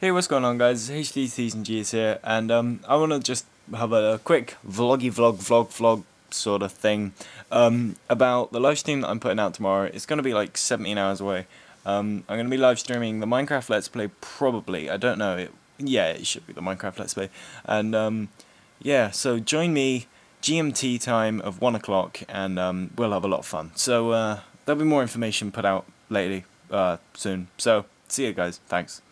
Hey, what's going on, guys? HDTsandGs here, and um, I want to just have a quick vloggy vlog vlog vlog sort of thing um, about the live stream that I'm putting out tomorrow. It's going to be like 17 hours away. Um, I'm going to be live streaming the Minecraft Let's Play, probably. I don't know. It, yeah, it should be the Minecraft Let's Play. And um, yeah, so join me GMT time of 1 o'clock, and um, we'll have a lot of fun. So uh, there'll be more information put out lately, uh, soon. So see you guys. Thanks.